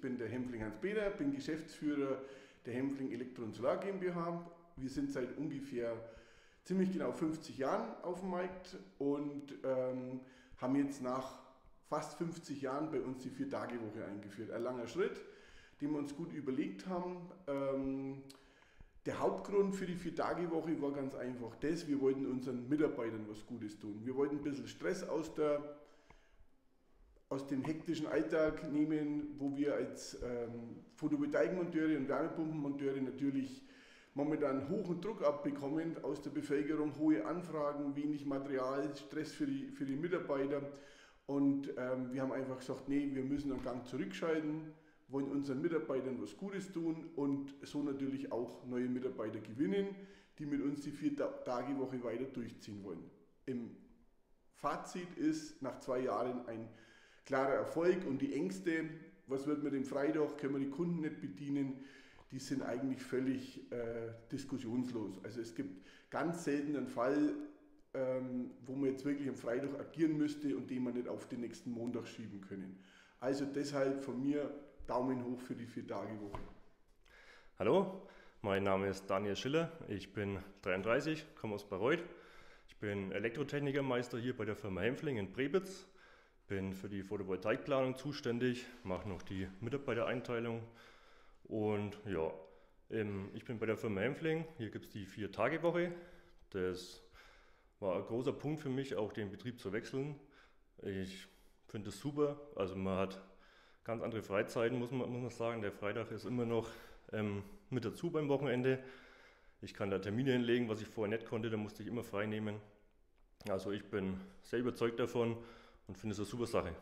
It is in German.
bin der Hempfling Hans-Peter, bin Geschäftsführer der Hempfling Elektro- und Solar GmbH. Wir sind seit ungefähr ziemlich genau 50 Jahren auf dem Markt und ähm, haben jetzt nach fast 50 Jahren bei uns die Vier-Tage-Woche eingeführt. Ein langer Schritt, den wir uns gut überlegt haben. Ähm, der Hauptgrund für die Vier-Tage-Woche war ganz einfach das, wir wollten unseren Mitarbeitern was Gutes tun. Wir wollten ein bisschen Stress aus, der, aus dem hektischen Alltag nehmen, wo wir als ähm, Photovoltaikmonteure und Wärmepumpenmonteure natürlich momentan hohen Druck abbekommen aus der Bevölkerung, hohe Anfragen, wenig Material, Stress für die, für die Mitarbeiter. Und ähm, wir haben einfach gesagt, nee, wir müssen einen Gang zurückschalten, wollen unseren Mitarbeitern was Gutes tun und so natürlich auch neue Mitarbeiter gewinnen, die mit uns die Vier-Tage-Woche weiter durchziehen wollen. Im Fazit ist nach zwei Jahren ein klarer Erfolg und die Ängste, was wird mit dem Freitag, können wir die Kunden nicht bedienen, die sind eigentlich völlig äh, diskussionslos. Also es gibt ganz selten einen Fall, ähm, wo man jetzt wirklich am Freitag agieren müsste und den man nicht auf den nächsten Montag schieben können. Also deshalb von mir Daumen hoch für die Vier-Tage-Woche. Hallo, mein Name ist Daniel Schiller, ich bin 33, komme aus Bayreuth. Ich bin Elektrotechnikermeister hier bei der Firma Hempfling in Prebitz, bin für die Photovoltaikplanung zuständig, mache noch die Mitarbeitereinteilung und ja, ich bin bei der Firma Hempfling, hier gibt es die Vier-Tage-Woche. Das war ein großer Punkt für mich, auch den Betrieb zu wechseln. Ich finde es super. Also man hat ganz andere Freizeiten, muss man, muss man sagen. Der Freitag ist immer noch ähm, mit dazu beim Wochenende. Ich kann da Termine hinlegen, was ich vorher nicht konnte, da musste ich immer frei nehmen. Also ich bin sehr überzeugt davon und finde es eine super Sache.